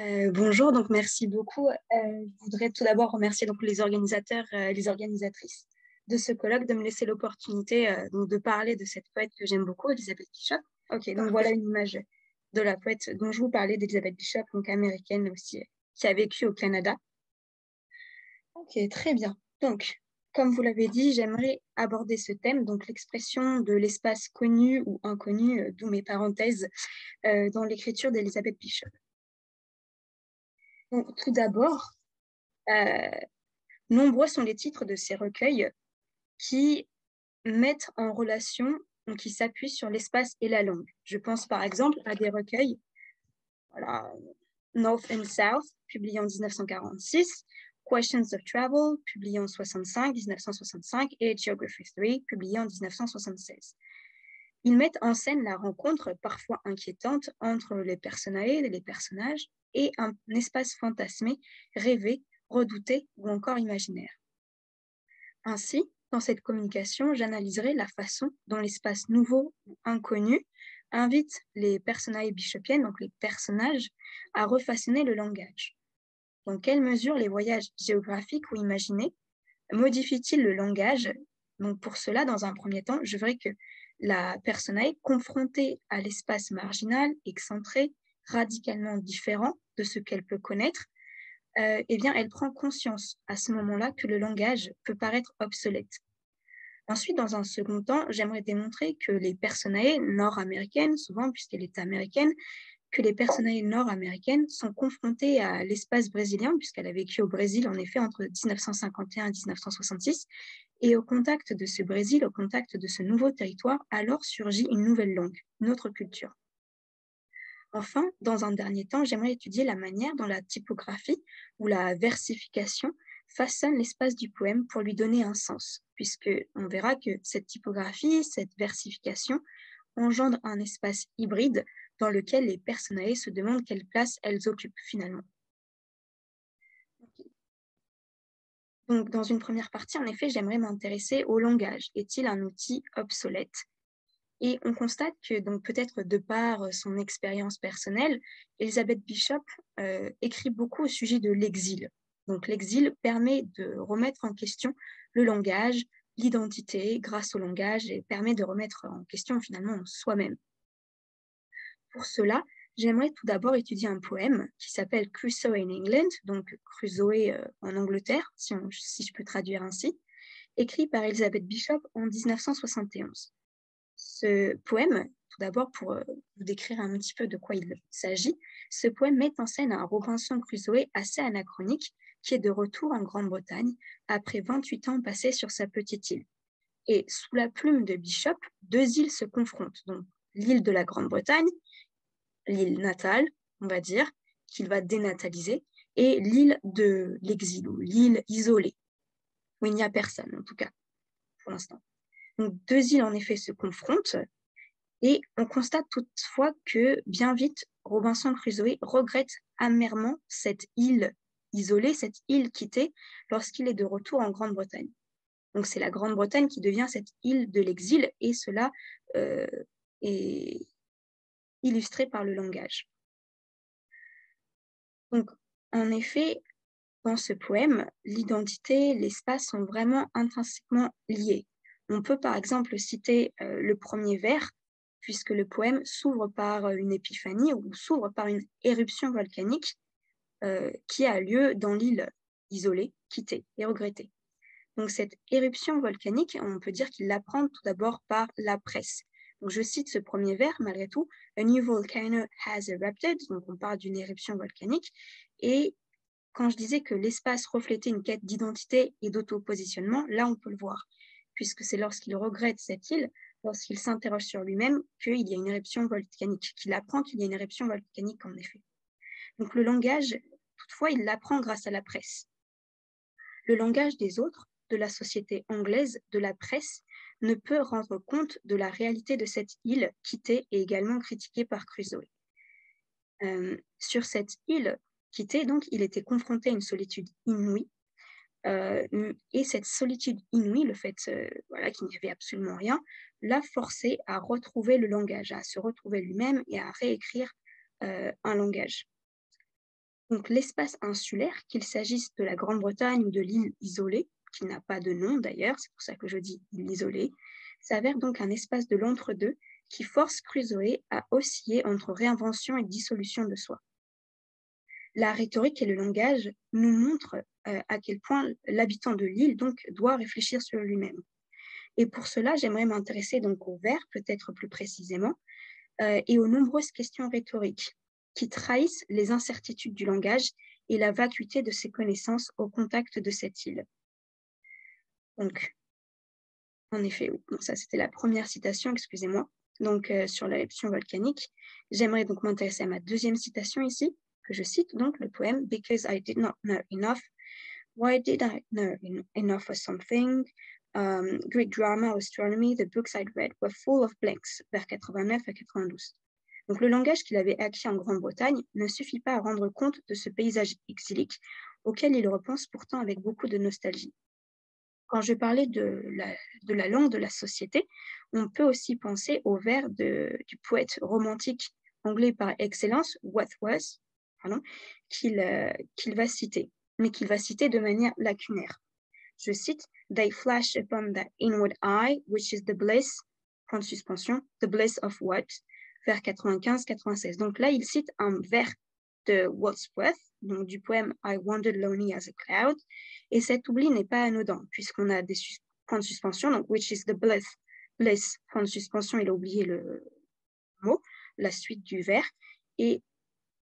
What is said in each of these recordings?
Euh, bonjour, donc merci beaucoup. Euh, je voudrais tout d'abord remercier donc les organisateurs et les organisatrices de ce colloque de me laisser l'opportunité donc de parler de cette poète que j'aime beaucoup, Elisabeth Bishop. Ok, donc voilà une image de la poète dont je vous parlais, d'Elisabeth Bishop, donc américaine aussi, qui a vécu au Canada. Ok, très bien. Donc, comme vous l'avez dit, j'aimerais aborder ce thème, donc l'expression de l'espace connu ou inconnu, euh, d'où mes parenthèses, euh, dans l'écriture d'Elisabeth Bishop. Tout d'abord, euh, nombreux sont les titres de ces recueils qui mettent en relation, qui s'appuient sur l'espace et la langue. Je pense par exemple à des recueils, North and South, publié en 1946, Questions of Travel, publié en 65, 1965, et Geography 3, publié en 1976. Ils mettent en scène la rencontre parfois inquiétante entre les personnages et les personnages et un espace fantasmé, rêvé, redouté ou encore imaginaire. Ainsi, dans cette communication, j'analyserai la façon dont l'espace nouveau ou inconnu invite les personnages bishopiennes, donc les personnages, à refaçonner le langage. Dans quelle mesure les voyages géographiques ou imaginés modifient-ils le langage? Donc pour cela, dans un premier temps, je voudrais que la personne confrontée à l'espace marginal, excentré, radicalement différent de ce qu'elle peut connaître, euh, eh bien, elle prend conscience à ce moment-là que le langage peut paraître obsolète. Ensuite, dans un second temps, j'aimerais démontrer que les personnes nord-américaines, souvent puisqu'elle est américaine, que les personnalités nord-américaines sont confrontées à l'espace brésilien, puisqu'elle a vécu au Brésil en effet entre 1951 et 1966. Et au contact de ce Brésil, au contact de ce nouveau territoire, alors surgit une nouvelle langue, une autre culture. Enfin, dans un dernier temps, j'aimerais étudier la manière dont la typographie ou la versification façonne l'espace du poème pour lui donner un sens, puisque on verra que cette typographie, cette versification engendre un espace hybride dans lequel les personnages se demandent quelle place elles occupent finalement. Dans une première partie, en effet, j'aimerais m'intéresser au langage. Est-il un outil obsolète? Et on constate que, donc peut-être de par son expérience personnelle, Elisabeth Bishop euh, écrit beaucoup au sujet de l'exil. Donc, l'exil permet de remettre en question le langage, l'identité grâce au langage et permet de remettre en question finalement soi-même. Pour cela, j'aimerais tout d'abord étudier un poème qui s'appelle Crusoe in England, donc Crusoe euh, en Angleterre, si, si, je peux traduire ainsi, écrit par Elizabeth Bishop en 1971. Ce poème, tout d'abord pour euh, vous décrire un petit peu de quoi il s'agit, ce poème met en scène un Robinson Crusoe assez anachronique qui est de retour en Grande-Bretagne après 28 ans passés sur sa petite île. Et sous la plume de Bishop, deux îles se confrontent, donc l'île de la Grande-Bretagne l'île natale, on va dire, qu'il va dénataliser, et l'île de l'exil, ou l'île isolée, où il n'y a personne, en tout cas, pour l'instant. Donc, deux îles, en effet, se confrontent, et on constate toutefois que, bien vite, Robinson Crusoe regrette amèrement cette île isolée, cette île quittée, lorsqu'il est de retour en Grande-Bretagne. Donc, c'est la Grande-Bretagne qui devient cette île de l'exil, et cela euh, est, illustré par le langage. Donc, en effet, dans ce poème, l'identité, l'espace sont vraiment intrinsèquement liés. On peut par exemple citer euh, le premier vers, puisque le poème s'ouvre par euh, une épiphanie ou s'ouvre par une éruption volcanique euh, qui a lieu dans l'île isolée, quittée et regrettée. Donc cette éruption volcanique, on peut dire qu'il l'apprend tout d'abord par la presse. Donc, je cite ce premier vers, malgré tout. A new volcano has erupted. Donc, on parle d'une éruption volcanique. Et quand je disais que l'espace reflétait une quête d'identité et d'auto-positionnement, là, on peut le voir, puisque c'est lorsqu'il regrette cette île, lorsqu'il s'interroge sur lui-même, qu'il y a une éruption volcanique, qu'il apprend qu'il y a une éruption volcanique, en effet. Donc, le langage, toutefois, il l'apprend grâce à la presse. Le langage des autres, de la société anglaise, de la presse, ne peut rendre compte de la réalité de cette île quittée et également critiquée par Crusoe. Euh, sur cette île quittée, donc, il était confronté à une solitude inouïe. Euh, et cette solitude inouïe, le fait euh, voilà, qu'il n'y avait absolument rien, l'a forcé à retrouver le langage, à se retrouver lui-même et à réécrire un langage. Donc l'espace insulaire, qu'il s'agisse de la Grande-Bretagne ou de l'île isolée, qui n'a pas de nom d'ailleurs, c'est pour ça que je dis île isolée, s'avère donc un espace de l'entre-deux qui force Crusoe à osciller entre réinvention et dissolution de soi. La rhétorique et le langage nous montrent euh, à quel point l'habitant de l'île donc doit réfléchir sur lui-même. Et pour cela, j'aimerais m'intéresser donc au vers, peut-être plus précisément, euh, et aux nombreuses questions rhétoriques qui trahissent les incertitudes du langage et la vacuité de ses connaissances au contact de cette île. Donc, en effet, ça c'était la première citation, excusez-moi, donc euh, sur l'éruption volcanique. J'aimerais donc m'intéresser à ma deuxième citation ici, que je cite donc le poème Because I did not know enough. Why did I know enough for something? Um, Greek drama, astronomy, the books I'd read were full of blanks, vers 89 à 92. Donc le langage qu'il avait acquis en Grande-Bretagne ne suffit pas à rendre compte de ce paysage exilique auquel il repense pourtant avec beaucoup de nostalgie. Quand je parlais de la, langue de la société, on peut aussi penser au vers du poète romantique anglais par excellence, Wordsworth, qu'il euh, qu'il va citer, mais qu'il va citer de manière lacunaire. Je cite They flash upon the inward eye, which is the bliss, point de suspension, the bliss of what, vers 95-96. Donc là, il cite un vers de Wordsworth, donc du poème I Wandered Lonely as a Cloud, et cet oubli n'est pas anodin, puisqu'on a des points de suspension, donc which is the bliss, bliss, point de suspension, il a oublié le mot, la suite du vers, et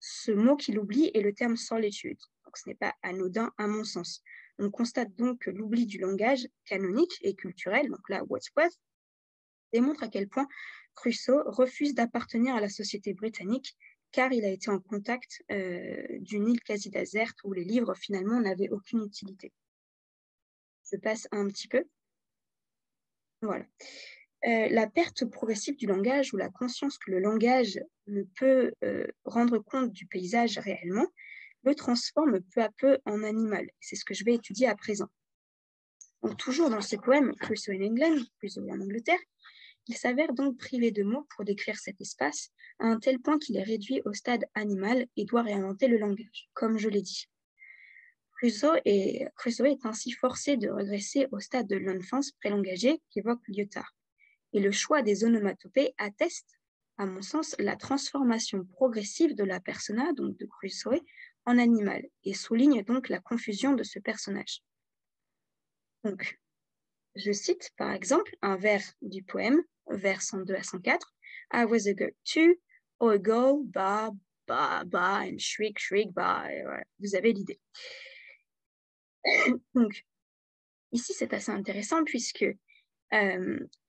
ce mot qu'il oublie est le terme solitude. Donc ce n'est pas anodin à mon sens. On constate donc que l'oubli du langage canonique et culturel, donc là Wordsworth, démontre à quel point Crusoe refuse d'appartenir à la société britannique car il a été en contact euh, d'une île quasi déserte où les livres finalement n'avaient aucune utilité. Je passe un petit peu. Voilà. Euh, la perte progressive du langage ou la conscience que le langage ne peut euh, rendre compte du paysage réellement le transforme peu à peu en animal. C'est ce que je vais étudier à présent. Toujours dans ce poème, Crusoe in England, Crusoe en Angleterre, il s'avère donc privé de mots pour décrire cet espace, à un tel point qu'il est réduit au stade animal et doit réinventer le langage, comme je l'ai dit. Crusoe est ainsi forcé de regresser au stade de l'enfance prélangagée qu'évoque Lyotard. Et le choix des onomatopées atteste, à mon sens, la transformation progressive de la persona, donc de Crusoe, en animal, et souligne donc la confusion de ce personnage. Donc, je cite par exemple un vers du poème, vers 102 à 104. I was a girl too, or a girl, ba, ba, ba, and shriek, shriek, ba. Vous avez l'idée. Donc, ici, c'est assez intéressant puisque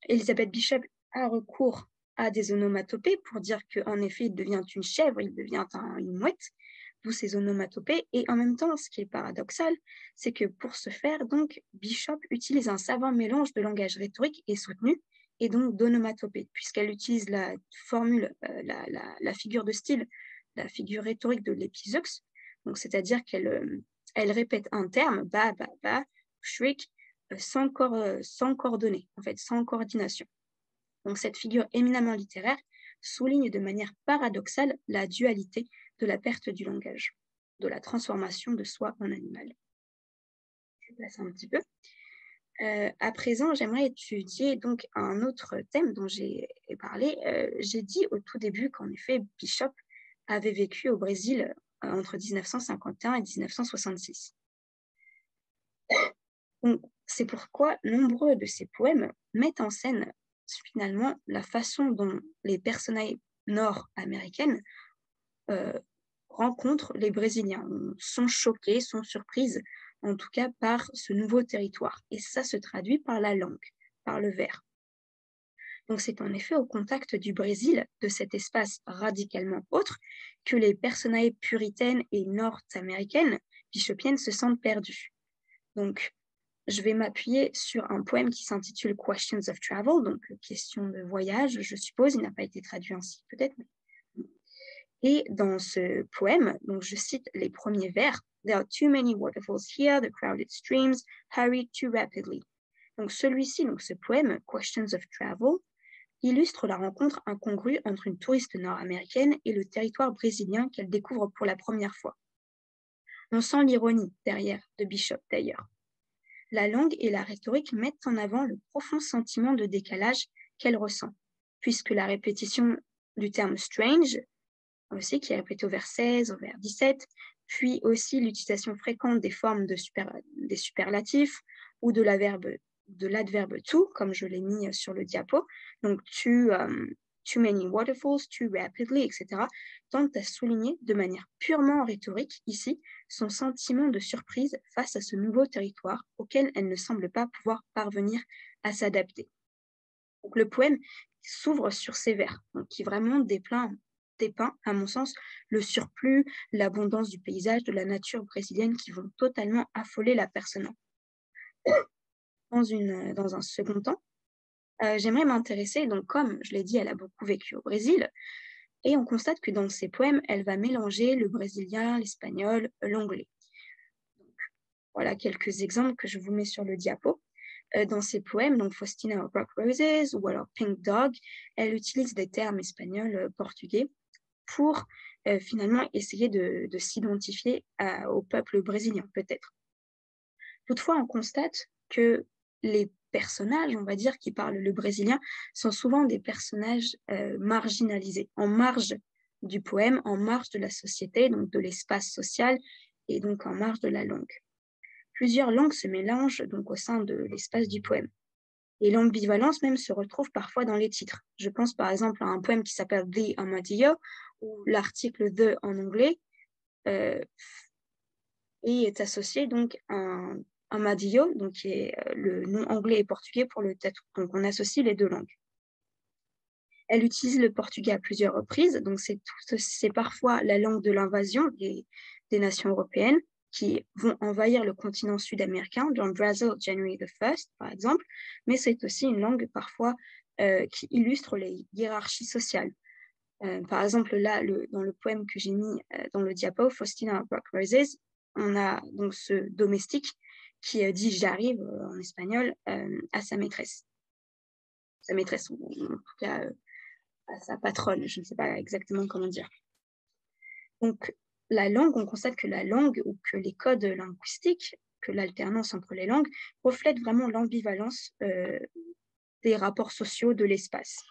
Elisabeth Bishop a recours à des onomatopées pour dire qu'en effet, il devient une chèvre, il devient une mouette, d'où ces onomatopées. Et en même temps, ce qui est paradoxal, c'est que pour ce faire, donc, Bishop utilise un savant mélange de langage rhétorique et soutenu, et donc d'onomatopée, puisqu'elle utilise la formule, euh, la, figure de style, la figure rhétorique de l'épizeux, donc c'est-à-dire qu'elle euh, répète un terme, ba, ba, ba, shriek, euh, sans, sans coordonnées, en fait, sans coordination. Donc cette figure éminemment littéraire souligne de manière paradoxale la dualité de la perte du langage, de la transformation de soi en animal. Je passe un petit peu. Euh, à présent, j'aimerais étudier donc un autre thème dont j'ai parlé. Euh, j'ai dit au tout début qu'en effet, Bishop avait vécu au Brésil euh, entre 1951 et 1966. C'est pourquoi nombreux de ses poèmes mettent en scène finalement la façon dont les personnages nord-américaines rencontrent les Brésiliens, sont choqués, sont surprises en tout cas par ce nouveau territoire. Et ça se traduit par la langue, par le vers. Donc c'est en effet au contact du Brésil, de cet espace radicalement autre, que les personnalités puritaines et nord-américaines bishopiennes se sentent perdues. Donc je vais m'appuyer sur un poème qui s'intitule Questions of Travel, donc question de voyage, je suppose, il n'a pas été traduit ainsi peut-être. Et dans ce poème, donc je cite les premiers vers, There are too many waterfalls here, the crowded streams hurry too rapidly. Donc celui-ci, donc ce poème, Questions of Travel, illustre la rencontre incongrue entre une touriste nord-américaine et le territoire brésilien qu'elle découvre pour la première fois. On sent l'ironie derrière de Bishop d'ailleurs. La langue et la rhétorique mettent en avant le profond sentiment de décalage qu'elle ressent, puisque la répétition du terme strange, aussi qui est répété au vers 16, au vers 17, puis aussi l'utilisation fréquente des formes de des superlatifs ou de l'adverbe to, comme je l'ai mis sur le diapo, donc tu, euh, too many waterfalls, too rapidly, etc., tente à souligner de manière purement rhétorique ici son sentiment de surprise face à ce nouveau territoire auquel elle ne semble pas pouvoir parvenir à s'adapter. le poème s'ouvre sur ces vers, qui vraiment dépeint, dépeint, à mon sens, le surplus, l'abondance du paysage, de la nature brésilienne qui vont totalement affoler la personne. Dans, une, dans un second temps, euh, j'aimerais m'intéresser, donc comme je l'ai dit, elle a beaucoup vécu au Brésil, et on constate que dans ses poèmes, elle va mélanger le brésilien, l'espagnol, l'anglais. Voilà quelques exemples que je vous mets sur le diapo. Euh, dans ses poèmes, donc Faustina Rock Roses ou alors Pink Dog, elle utilise des termes espagnols, euh, portugais pour finalement essayer de, de s'identifier au peuple brésilien, peut-être. Toutefois, on constate que les personnages, on va dire, qui parlent le brésilien, sont souvent des personnages euh, marginalisés, en marge du poème, en marge de la société, donc de l'espace social, et donc en marge de la langue. Plusieurs langues se mélangent donc au sein de l'espace du poème. Et l'ambivalence même se retrouve parfois dans les titres. Je pense par exemple à un poème qui s'appelle The Amadillo, où l'article The en anglais euh, est associé donc à un Amadillo, donc qui est euh, le nom anglais et portugais pour le tatou. Donc on associe les deux langues. Elle utilise le portugais à plusieurs reprises, donc c'est parfois la langue de l'invasion des, nations européennes qui vont envahir le continent sud-américain, dans Brazil, January the 1st, par exemple, mais c'est aussi une langue parfois euh, qui illustre les hiérarchies sociales. Euh, par exemple, là, dans le poème que j'ai mis dans le diapo, Faustina Rock Roses, on a donc ce domestique qui euh, dit j'arrive euh, en espagnol euh, à sa maîtresse. Sa maîtresse, ou en tout cas à sa patronne, je ne sais pas exactement comment dire. Donc, la langue, on constate que la langue ou que les codes linguistiques, que l'alternance entre les langues, reflètent vraiment l'ambivalence des rapports sociaux de l'espace.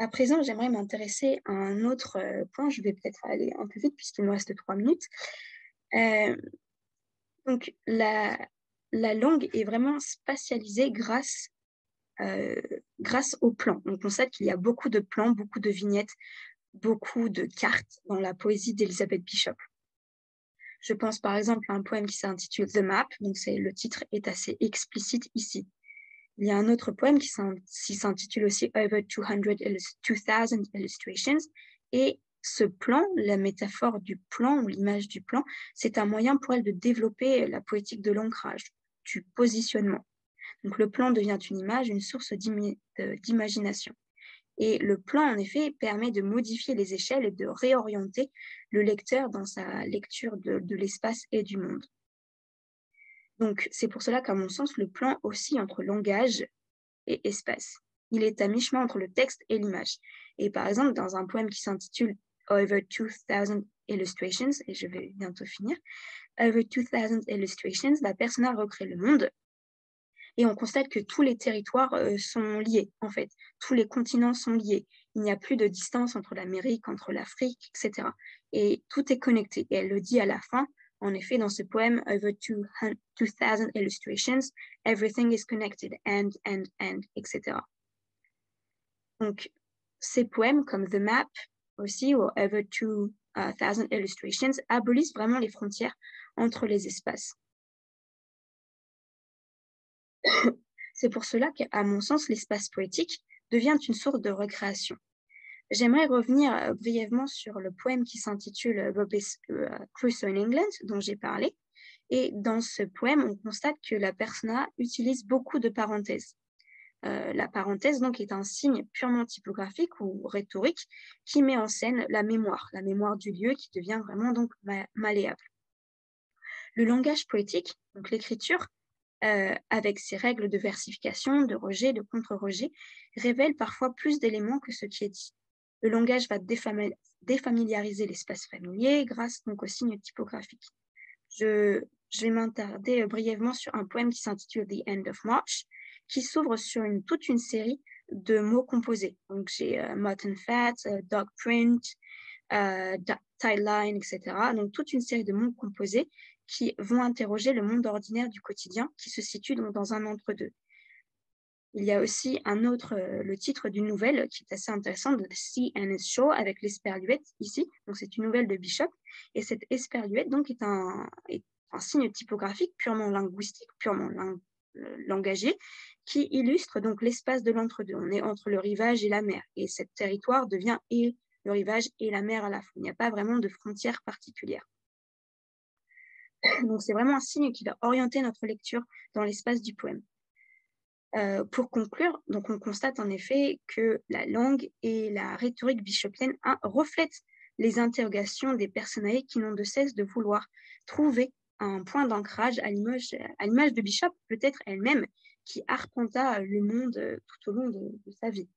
À présent, j'aimerais m'intéresser à un autre euh, point. Je vais peut-être aller un peu vite puisqu'il me reste trois minutes. Euh, donc, la, langue est vraiment spatialisée grâce, euh, grâce au plan. On constate qu'il y a beaucoup de plans, beaucoup de vignettes, beaucoup de cartes dans la poésie d'Elizabeth Bishop. Je pense par exemple à un poème qui s'intitule The Map, donc le titre est assez explicite ici. Il y a un autre poème qui s'intitule aussi Over 200 2000 Illustrations. Et ce plan, la métaphore du plan ou l'image du plan, c'est un moyen pour elle de développer la poétique de l'ancrage, du positionnement. Donc le plan devient une image, une source d'imagination. Et le plan, en effet, permet de modifier les échelles et de réorienter le lecteur dans sa lecture de l'espace et du monde. Donc, c'est pour cela qu'à mon sens, le plan oscille entre langage et espace. Il est à mi-chemin entre le texte et l'image. Et par exemple, dans un poème qui s'intitule Over 2000 Illustrations, et je vais bientôt finir, Over 2000 Illustrations, la personne a recrée le monde. Et on constate que tous les territoires euh, sont liés, en fait. Tous les continents sont liés. Il n'y a plus de distance entre l'Amérique, entre l'Afrique, etc. Et tout est connecté. Et elle le dit à la fin, en effet, dans ce poème, over 2000 illustrations, everything is connected, and, and, and, etc. Donc, ces poèmes comme The Map aussi, ou Over 2000 illustrations, abolissent vraiment les frontières entre les espaces. C'est pour cela qu'à mon sens, l'espace poétique devient une source de recréation. J'aimerais revenir euh, brièvement sur le poème qui s'intitule Robinson euh, Crusoe in England, dont j'ai parlé. Et dans ce poème, on constate que la persona utilise beaucoup de parenthèses. Euh, la parenthèse donc est un signe purement typographique ou rhétorique qui met en scène la mémoire, la mémoire du lieu qui devient vraiment donc malléable. Le langage poétique, donc l'écriture, avec ses règles de versification, de rejet, de contre-rejet, révèle parfois plus d'éléments que ce qui est dit. Le langage va défamiliariser l'espace familier grâce donc aux signes typographiques. Je, vais m'attarder brièvement sur un poème qui s'intitule The End of March, qui s'ouvre sur une, toute une série de mots composés. Donc j'ai uh, mutton fat, uh, dog print, uh, tie line, etc. Donc toute une série de mots composés qui vont interroger le monde ordinaire du quotidien qui se situe donc dans un entre-deux. Il y a aussi un autre, euh, le titre d'une nouvelle qui est assez intéressante, The Sea and its Shore, avec l'esperluette ici. C'est une nouvelle de Bishop. Et cette esperluette donc est un, signe typographique purement linguistique, purement lang euh, langagier, qui illustre donc l'espace de l'entre-deux. On est entre le rivage et la mer. Et ce territoire devient et le rivage et la mer à la fois. Il n'y a pas vraiment de frontière particulière. C'est vraiment un signe qui va orienter notre lecture dans l'espace du poème. Euh, pour conclure, donc on constate en effet que la langue et la rhétorique bishopienne reflètent les interrogations des personnages qui n'ont de cesse de vouloir trouver un point d'ancrage à l'image de Bishop, peut-être elle-même, qui arpenta le monde tout au long de, sa vie,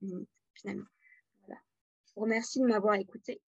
finalement. Je vous remercie de m'avoir écouté.